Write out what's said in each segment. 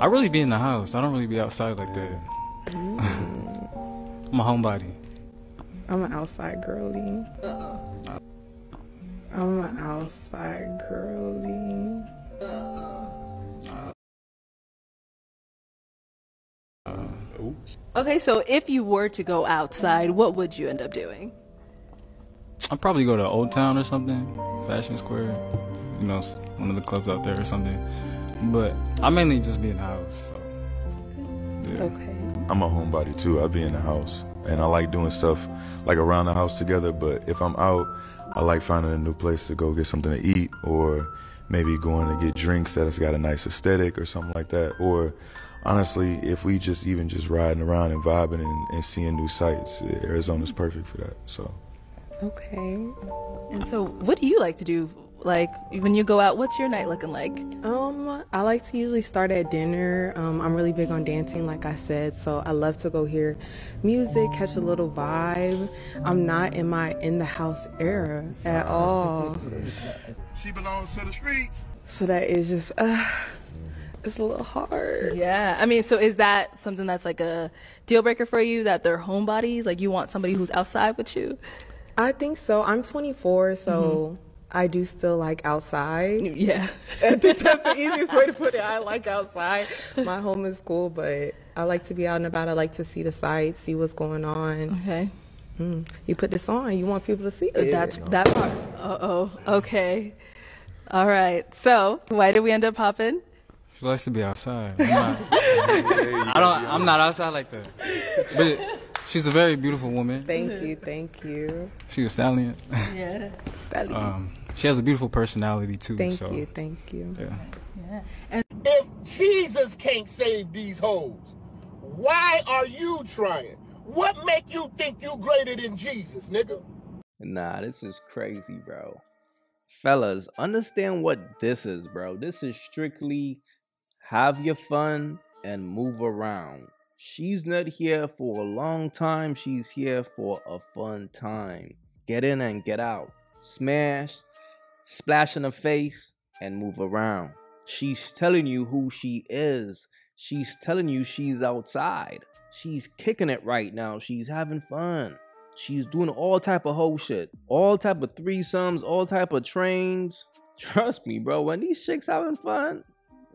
I really be in the house. I don't really be outside like that. I'm a homebody. I'm an outside girly. I'm an outside girly. Okay, so if you were to go outside, what would you end up doing? I'd probably go to Old Town or something, Fashion Square. You know, one of the clubs out there or something. But I mainly just be in the house. So. Yeah. Okay. I'm a homebody too. I be in the house and I like doing stuff like around the house together. But if I'm out, I like finding a new place to go get something to eat or maybe going to get drinks that has got a nice aesthetic or something like that. Or honestly, if we just even just riding around and vibing and, and seeing new sights, Arizona's perfect for that. So Okay. And so, what do you like to do? Like when you go out, what's your night looking like? Um, I like to usually start at dinner. Um, I'm really big on dancing, like I said, so I love to go hear music, catch a little vibe. I'm not in my in the house era at all. She belongs to the streets. So that is just uh it's a little hard. Yeah, I mean, so is that something that's like a deal breaker for you that they're homebodies? Like you want somebody who's outside with you? I think so. I'm 24, so I do still like outside. Yeah. I think that's the easiest way to put it. I like outside. My home is cool, but I like to be out and about. I like to see the sights, see what's going on. Okay. Mm. You put this on, you want people to see it. That's that part. Uh oh. Okay. All right. So why did we end up popping? She likes to be outside. I'm not, I don't. I'm not outside like that. But she's a very beautiful woman. Thank you, thank you. She's a stallion. Yeah. Stallion. Um, she has a beautiful personality too. Thank so, you, thank you. Yeah. And If Jesus can't save these hoes, why are you trying? What make you think you greater than Jesus, nigga? Nah, this is crazy, bro. Fellas, understand what this is, bro. This is strictly have your fun and move around. She's not here for a long time, she's here for a fun time. Get in and get out. Smash, splash in the face, and move around. She's telling you who she is. She's telling you she's outside. She's kicking it right now. She's having fun. She's doing all type of whole shit, all type of threesomes, all type of trains. Trust me, bro. When these chicks having fun,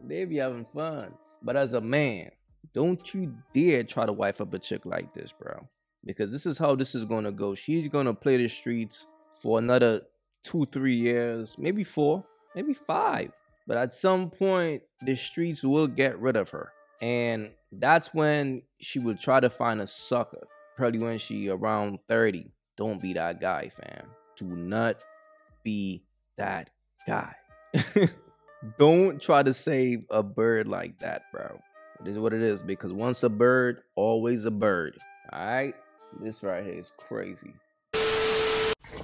they be having fun. But as a man, don't you dare try to wife up a chick like this, bro. Because this is how this is gonna go. She's gonna play the streets for another two, three years, maybe four, maybe five. But at some point, the streets will get rid of her. And that's when she will try to find a sucker. Probably when she around 30. Don't be that guy, fam. Do not be that guy. Don't try to save a bird like that, bro. It is what it is because once a bird, always a bird. All right? This right here is crazy.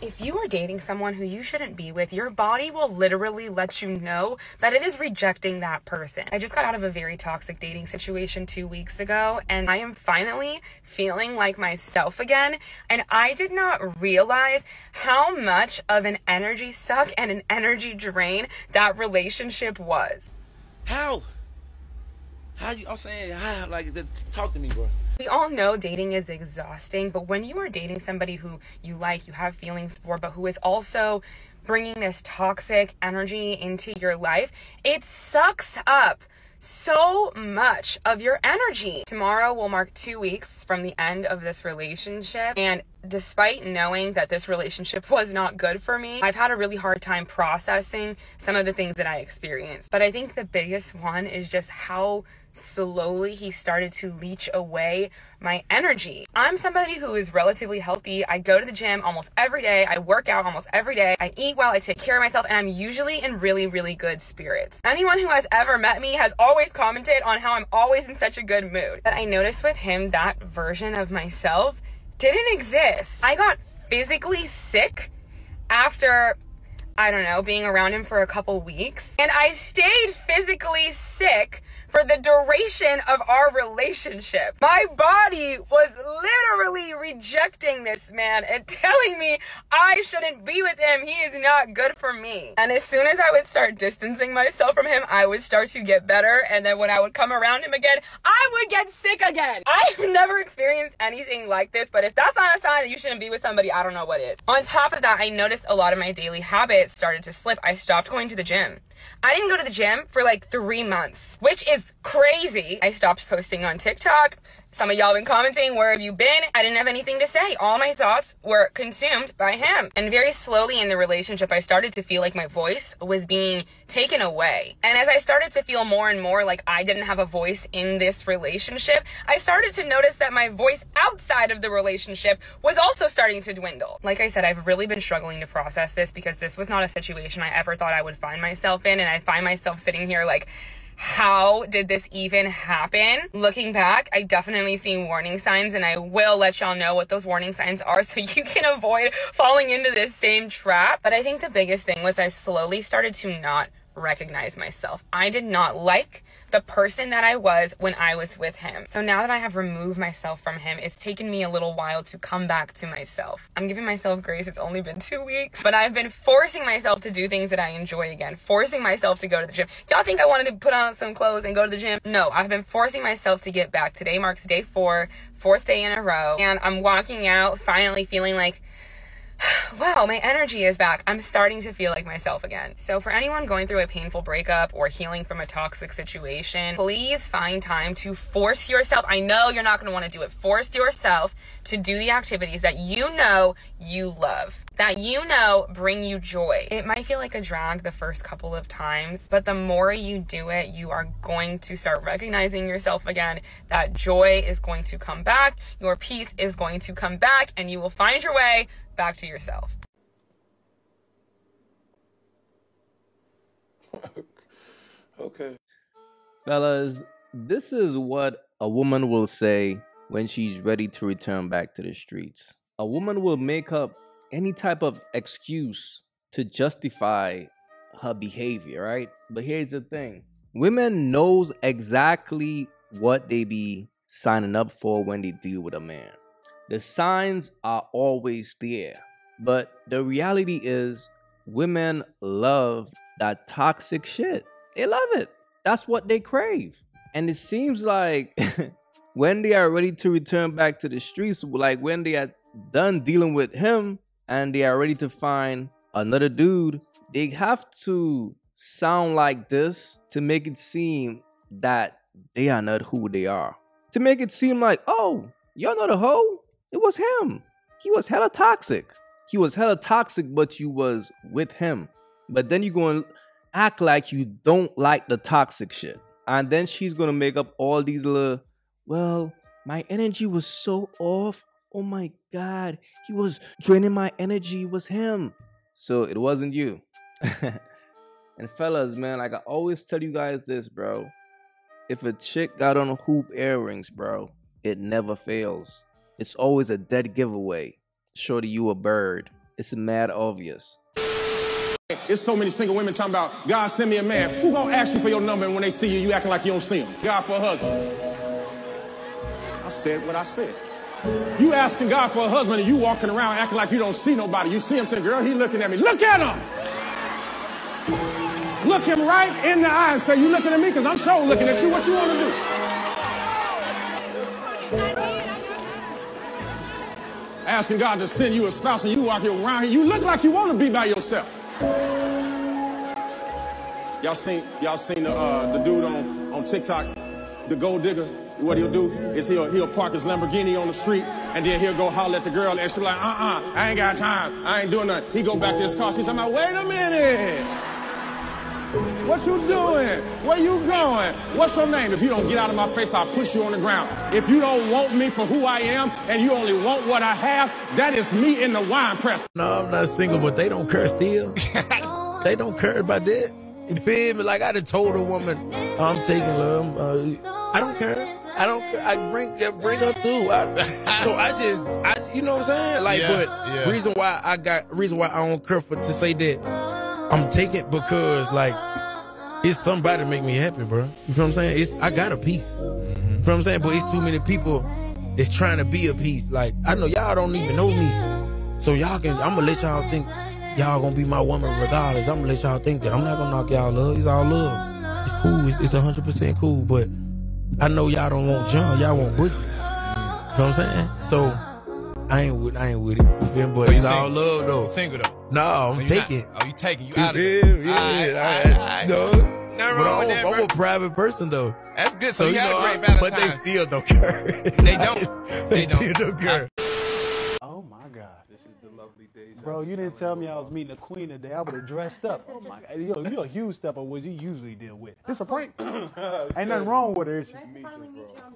If you are dating someone who you shouldn't be with, your body will literally let you know that it is rejecting that person. I just got out of a very toxic dating situation two weeks ago, and I am finally feeling like myself again. And I did not realize how much of an energy suck and an energy drain that relationship was. How? How you? I'm saying, how? Like, talk to me, bro. We all know dating is exhausting, but when you are dating somebody who you like, you have feelings for, but who is also bringing this toxic energy into your life, it sucks up so much of your energy. Tomorrow will mark two weeks from the end of this relationship. And despite knowing that this relationship was not good for me, I've had a really hard time processing some of the things that I experienced. But I think the biggest one is just how slowly he started to leech away my energy. I'm somebody who is relatively healthy. I go to the gym almost every day. I work out almost every day. I eat well. I take care of myself and I'm usually in really, really good spirits. Anyone who has ever met me has always commented on how I'm always in such a good mood. But I noticed with him that version of myself didn't exist. I got physically sick after I don't know, being around him for a couple weeks. And I stayed physically sick for the duration of our relationship. My body was literally rejecting this man and telling me I shouldn't be with him. He is not good for me. And as soon as I would start distancing myself from him, I would start to get better. And then when I would come around him again, I would get sick again. I've never experienced anything like this, but if that's not a sign that you shouldn't be with somebody, I don't know what is. On top of that, I noticed a lot of my daily habits started to slip. I stopped going to the gym. I didn't go to the gym for like three months, which is crazy. I stopped posting on TikTok. Some of y'all been commenting, where have you been? I didn't have anything to say. All my thoughts were consumed by him. And very slowly in the relationship, I started to feel like my voice was being taken away. And as I started to feel more and more like I didn't have a voice in this relationship, I started to notice that my voice outside of the relationship was also starting to dwindle. Like I said, I've really been struggling to process this because this was not a situation I ever thought I would find myself in. And I find myself sitting here like, how did this even happen? Looking back, I definitely see warning signs and I will let y'all know what those warning signs are so you can avoid falling into this same trap. But I think the biggest thing was I slowly started to not recognize myself. I did not like the person that I was when I was with him. So now that I have removed myself from him, it's taken me a little while to come back to myself. I'm giving myself grace. It's only been two weeks, but I've been forcing myself to do things that I enjoy again, forcing myself to go to the gym. Y'all think I wanted to put on some clothes and go to the gym? No, I've been forcing myself to get back. Today marks day four, fourth day in a row, and I'm walking out finally feeling like wow, my energy is back. I'm starting to feel like myself again. So, for anyone going through a painful breakup or healing from a toxic situation, please find time to force yourself. I know you're not going to want to do it. Force yourself to do the activities that you know you love, that you know bring you joy. It might feel like a drag the first couple of times, but the more you do it, you are going to start recognizing yourself again. That joy is going to come back, your peace is going to come back, and you will find your way back to yourself. okay. Fellas, this is what a woman will say when she's ready to return back to the streets. A woman will make up any type of excuse to justify her behavior, right? But here's the thing. Women knows exactly what they be signing up for when they deal with a man. The signs are always there. But the reality is women love that toxic shit. They love it. That's what they crave. And it seems like when they are ready to return back to the streets, like when they are done dealing with him and they are ready to find another dude, they have to sound like this to make it seem that they are not who they are. To make it seem like, oh, you're not a hoe. It was him. He was hella toxic. He was hella toxic, but you was with him. But then you going to act like you don't like the toxic shit. And then she's gonna make up all these little, well, my energy was so off. Oh my god, he was draining my energy. It was him. So it wasn't you. and fellas, man, like I always tell you guys this, bro. If a chick got on hoop earrings, bro, it never fails. It's always a dead giveaway. Shorty, you a bird. It's mad obvious. It's so many single women talking about, God send me a man. Who gonna ask you for your number and when they see you, you acting like you don't see them? God for a husband. I said what I said. You asking God for a husband and you walking around acting like you don't see nobody. You see him say, girl, he looking at me. Look at him! Look him right in the eye and say, you looking at me? Because I'm sure looking at you. What you want to do? Asking God to send you a spouse and you walk around here. You look like you want to be by yourself. Y'all seen y'all seen the uh, the dude on on TikTok, the gold digger. What he'll do is he'll he'll park his Lamborghini on the street and then he'll go holler at the girl and she's like, uh-uh, I ain't got time. I ain't doing nothing. He go back to his car. She's about, wait a minute. What you doing? Where you going? What's your name? If you don't get out of my face, I'll push you on the ground. If you don't want me for who I am and you only want what I have, that is me in the wine press. No, I'm not single, but they don't care still. they don't care about that. You feel me? Like I done told a woman, I'm taking her. Uh, I don't care. I don't. I bring I bring her too. I, so I just, I, you know what I'm saying? Like, Yeah, but yeah. reason why I got reason why I don't care for to say that I'm taking because like it's somebody make me happy, bro. You feel what I'm saying? It's I got a piece. You feel what I'm saying? But it's too many people that's trying to be a piece. Like I know y'all don't even know me, so y'all can. I'm gonna let y'all think y'all gonna be my woman regardless. I'm gonna let y'all think that I'm not gonna knock y'all love. It's all love. It's cool. It's, it's 100% cool. But I know y'all don't want John. Y'all want Boogie. You know what I'm saying? So I ain't with I ain't with it. You feel me? But you it's all love though. Single though? No, I'm So you not- taking. oh, you taking? You out of it? yeah, yeah. Alright, I- alright, no, alright. but Nothing wrong I'm, with that, I'm a private person though. That's good. So, you, you had know, a great but they still don't care. they don't. they still don't care. Oh my God. This is the lovely days. Bro, you didn't tell me I was meeting the queen today. I would have dressed up. Oh my God. Yo, you a huge step on what you usually deal with. This a prank. Ain't nothing wrong with her. is she?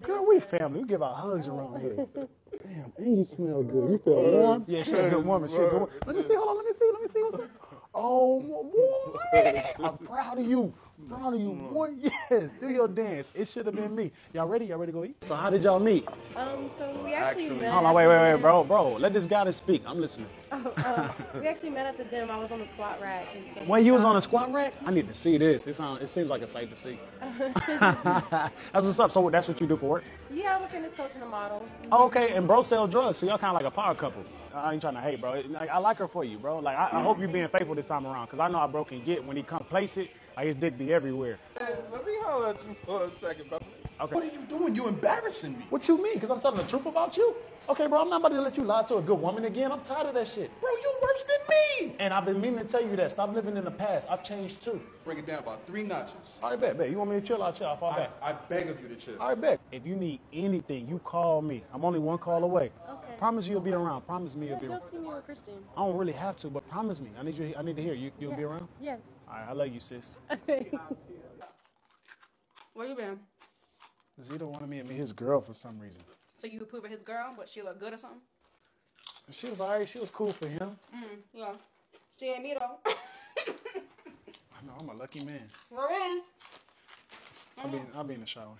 Girl, we family. We give out hugs around here. Damn, and you smell good. You feel warm? Yeah, she a good woman. She a good woman. Let me see. Hold on. Let me see. Let me see what's up. Oh, boy. I'm proud of you. Proud of you, boy. Yes. Do your dance. It should have been me. Y'all ready? Y'all ready to go eat? So how did y'all meet? Um, so we actually, met. Hold on, wait, wait, wait, bro, bro. Let this guy to speak. I'm listening. Oh, uh, we actually met at the gym. I was on the squat rack. And so When you was on the squat rack, I need to see this. It sounds, it seems like a sight to see. that's what's up. So that's what you do for work? yeah, I'm a fitness coach and a model. Oh, okay, and bro sell drugs, so y'all kind of like a power couple. I ain't trying to hate, bro. Like, I like her for you, bro. Like I, I hope you're being faithful this time around, cause I know how bro can get when he come place it. Like his dick be everywhere. Let me holler at you for a second, bro. Okay. What are you doing? You embarrassing me. What you mean? Cause I'm telling the truth about you. Okay, bro. I'm not about to let you lie to a good woman again. I'm tired of that shit. Bro, you're worse than me. And I've been meaning to tell you that. Stop living in the past. I've changed too. Bring it down about three notches. All right, bet, bet. You want me to chill? I'll chill. I'll fall I, back. I beg of you to chill. All right, bet. If you need anything, you call me. I'm only one call away. Okay. Promise you you'll be around. Promise me you'll Yeah, be you'll around. see me with Christian. I don't really have to, but promise me. I need you. I need to hear you. You'll be around. Yes. All right, I love you, sis. Where you been? Zito wanted me to meet his girl for some reason. So you approving his girl, but she look good or something? She was alright. She was cool for him. Mm, yeah. She ain't me though. I know. I'm a lucky man. We're in. I'll be. I'll be in the shower.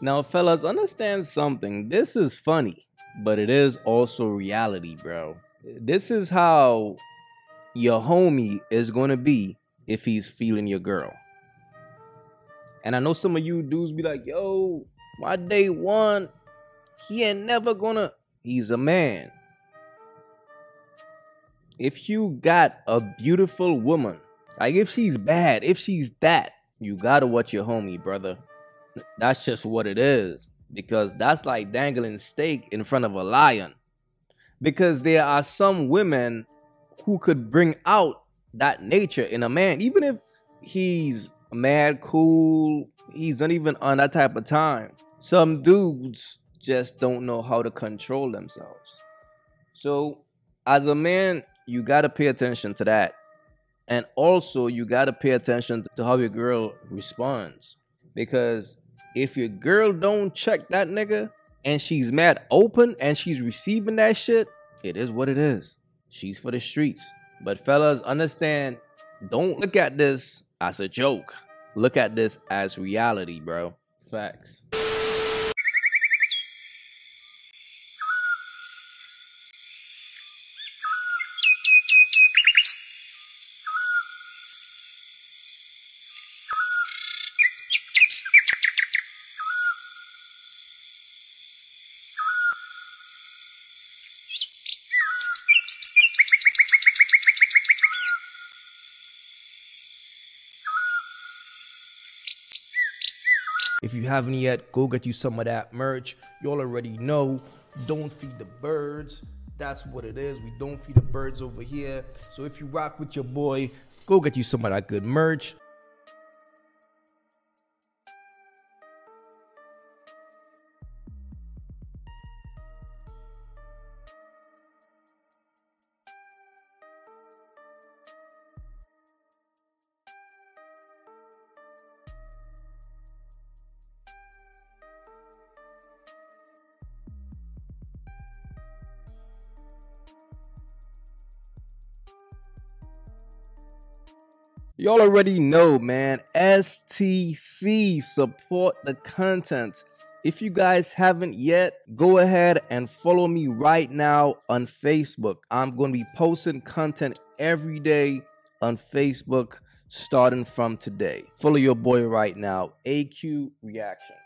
Now, fellas, understand something. This is funny, but it is also reality, bro. This is how your homie is going to be if he's feeling your girl. And I know some of you dudes be like, yo, my day one, he ain't never gonna. He's a man. If you got a beautiful woman, like if she's bad, if she's that, you gotta watch your homie, brother. That's just what it is. Because that's like dangling steak in front of a lion. Because there are some women who could bring out that nature in a man, even if he's mad cool, he's not even on that type of time. Some dudes just don't know how to control themselves. So, as a man, you got to pay attention to that. And also, you got to pay attention to how your girl responds. Because if your girl don't check that nigga and she's mad open and she's receiving that shit, it is what it is. She's for the streets. But fellas, understand, don't look at this as a joke. Look at this as reality, bro. Facts. If you haven't yet, go get you some of that merch. Y'all already know. Don't feed the birds. That's what it is. We don't feed the birds over here. So if you rock with your boy, go get you some of that good merch. Y'all already know, man. STC support the content. If you guys haven't yet, go ahead and follow me right now on Facebook. I'm going to be posting content every day on Facebook. starting from today. Follow your boy right now, AyeQ Reactions.